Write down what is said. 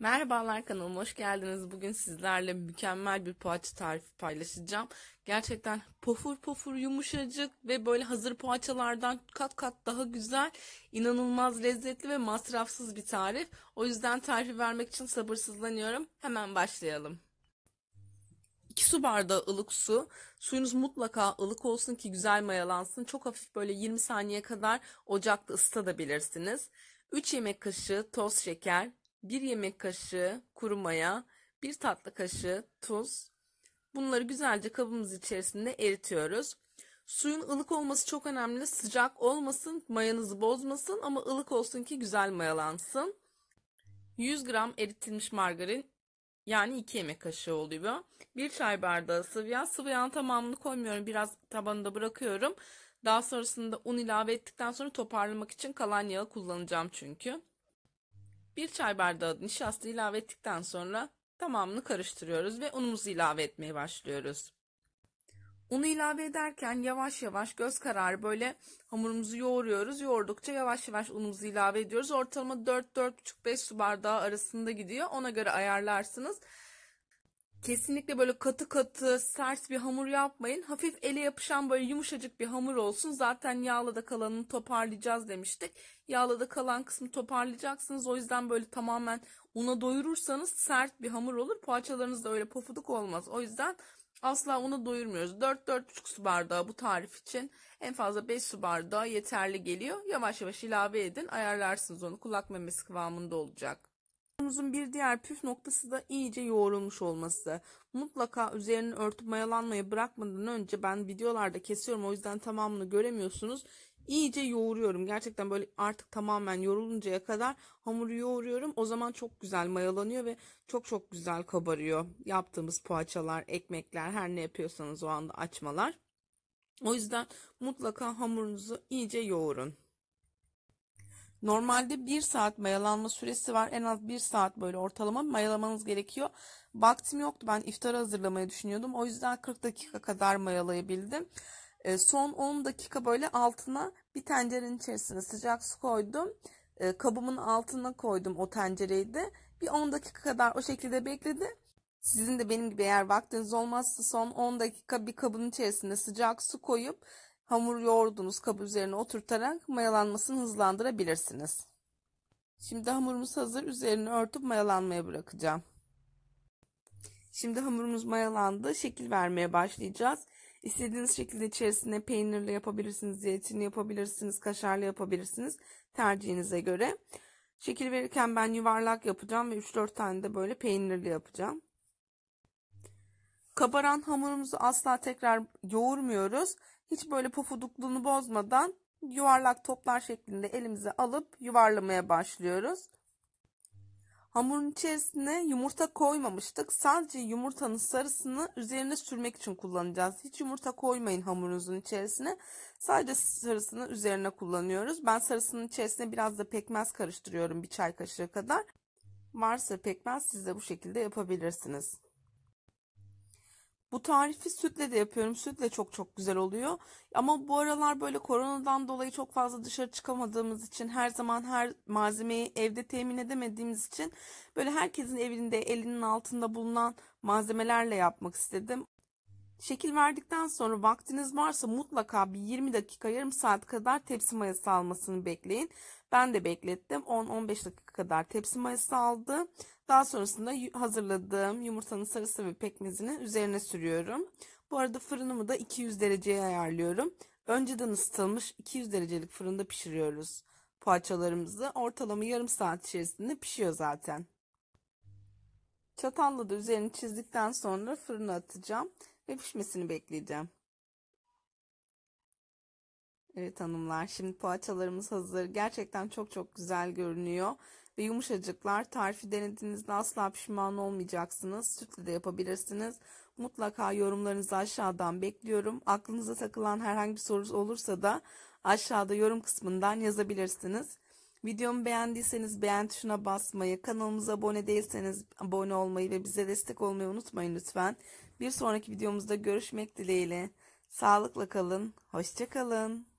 Merhabalar kanalıma hoş geldiniz. Bugün sizlerle mükemmel bir poğaça tarifi paylaşacağım. Gerçekten pofur pofur yumuşacık ve böyle hazır poğaçalardan kat kat daha güzel, inanılmaz lezzetli ve masrafsız bir tarif. O yüzden tarifi vermek için sabırsızlanıyorum. Hemen başlayalım. 2 su bardağı ılık su. Suyunuz mutlaka ılık olsun ki güzel mayalansın. Çok hafif böyle 20 saniye kadar ocakta ısıtabilirsiniz. 3 yemek kaşığı toz şeker, 1 yemek kaşığı kuru maya, 1 tatlı kaşığı tuz. Bunları güzelce kabımız içerisinde eritiyoruz. Suyun ılık olması çok önemli. Sıcak olmasın, mayanızı bozmasın ama ılık olsun ki güzel mayalansın. 100 gram eritilmiş margarin yani 2 yemek kaşığı oluyor. 1 çay bardağı sıvı yağ. Sıvı yağın tamamını koymuyorum. Biraz tabanında bırakıyorum. Daha sonrasında un ilave ettikten sonra toparlamak için kalan yağı kullanacağım çünkü. 1 çay bardağı nişasta ilave ettikten sonra tamamını karıştırıyoruz ve unumuzu ilave etmeye başlıyoruz. Unu ilave ederken yavaş yavaş göz kararı böyle hamurumuzu yoğuruyoruz. Yoğurdukça yavaş yavaş unumuzu ilave ediyoruz. Ortalama 4-4,5-5 su bardağı arasında gidiyor. Ona göre ayarlarsınız. Kesinlikle böyle katı katı sert bir hamur yapmayın. Hafif ele yapışan böyle yumuşacık bir hamur olsun. Zaten yağla da kalanını toparlayacağız demiştik. Yağla da kalan kısmı toparlayacaksınız. O yüzden böyle tamamen una doyurursanız sert bir hamur olur. Poğaçalarınız da öyle pofuduk olmaz. O yüzden asla una doyurmuyoruz. 4-4,5 su bardağı bu tarif için. En fazla 5 su bardağı yeterli geliyor. Yavaş yavaş ilave edin. Ayarlarsınız onu. Kulak memesi kıvamında olacak. Hamurumuzun bir diğer püf noktası da iyice yoğrulmuş olması. Mutlaka üzerini örtüp mayalanmaya bırakmadan önce ben videolarda kesiyorum o yüzden tamamını göremiyorsunuz. İyice yoğuruyorum. Gerçekten böyle artık tamamen yoruluncaya kadar hamuru yoğuruyorum. O zaman çok güzel mayalanıyor ve çok çok güzel kabarıyor. Yaptığımız poğaçalar, ekmekler, her ne yapıyorsanız o anda açmalar. O yüzden mutlaka hamurunuzu iyice yoğurun. Normalde 1 saat mayalanma süresi var. En az 1 saat böyle ortalama mayalamanız gerekiyor. Vaktim yoktu. Ben iftar hazırlamayı düşünüyordum. O yüzden 40 dakika kadar mayalayabildim. E, son 10 dakika böyle altına bir tencerenin içerisine sıcak su koydum. E, kabımın altına koydum o tencereyi de. Bir 10 dakika kadar o şekilde bekledi. Sizin de benim gibi eğer vaktiniz olmazsa son 10 dakika bir kabın içerisinde sıcak su koyup hamur yoğurduğunuz kabı üzerine oturtarak mayalanmasını hızlandırabilirsiniz. Şimdi hamurumuz hazır. Üzerini örtüp mayalanmaya bırakacağım. Şimdi hamurumuz mayalandı. Şekil vermeye başlayacağız. İstediğiniz şekilde içerisine peynirli yapabilirsiniz, zeytinli yapabilirsiniz, kaşarlı yapabilirsiniz. Tercihinize göre. Şekil verirken ben yuvarlak yapacağım ve 3-4 tane de böyle peynirli yapacağım. Kabaran hamurumuzu asla tekrar yoğurmuyoruz. Hiç böyle pofudukluğunu bozmadan yuvarlak toplar şeklinde elimize alıp yuvarlamaya başlıyoruz. Hamurun içerisine yumurta koymamıştık. Sadece yumurtanın sarısını üzerine sürmek için kullanacağız. Hiç yumurta koymayın hamurunuzun içerisine. Sadece sarısını üzerine kullanıyoruz. Ben sarısının içerisine biraz da pekmez karıştırıyorum bir çay kaşığı kadar. Varsa pekmez siz de bu şekilde yapabilirsiniz. Bu tarifi sütle de yapıyorum. Sütle çok çok güzel oluyor. Ama bu aralar böyle koronadan dolayı çok fazla dışarı çıkamadığımız için her zaman her malzemeyi evde temin edemediğimiz için böyle herkesin evinde elinin altında bulunan malzemelerle yapmak istedim. Şekil verdikten sonra vaktiniz varsa mutlaka bir 20 dakika yarım saat kadar tepsi mayası almasını bekleyin. Ben de beklettim. 10-15 dakika kadar tepsi mayası aldı. Daha sonrasında hazırladığım yumurtanın sarısı ve pekmezini üzerine sürüyorum. Bu arada fırınımı da 200 dereceye ayarlıyorum. Önceden ısıtılmış 200 derecelik fırında pişiriyoruz poğaçalarımızı. Ortalama yarım saat içerisinde pişiyor zaten. Çatalla da üzerini çizdikten sonra fırına atacağım ve pişmesini bekleyeceğim. Evet hanımlar şimdi poğaçalarımız hazır. Gerçekten çok çok güzel görünüyor. Ve yumuşacıklar tarifi denediğinizde asla pişman olmayacaksınız. Sütle de yapabilirsiniz. Mutlaka yorumlarınızı aşağıdan bekliyorum. Aklınıza takılan herhangi bir soru olursa da aşağıda yorum kısmından yazabilirsiniz. Videomu beğendiyseniz beğen tuşuna basmayı, kanalımıza abone değilseniz abone olmayı ve bize destek olmayı unutmayın lütfen. Bir sonraki videomuzda görüşmek dileğiyle. Sağlıkla kalın, hoşçakalın.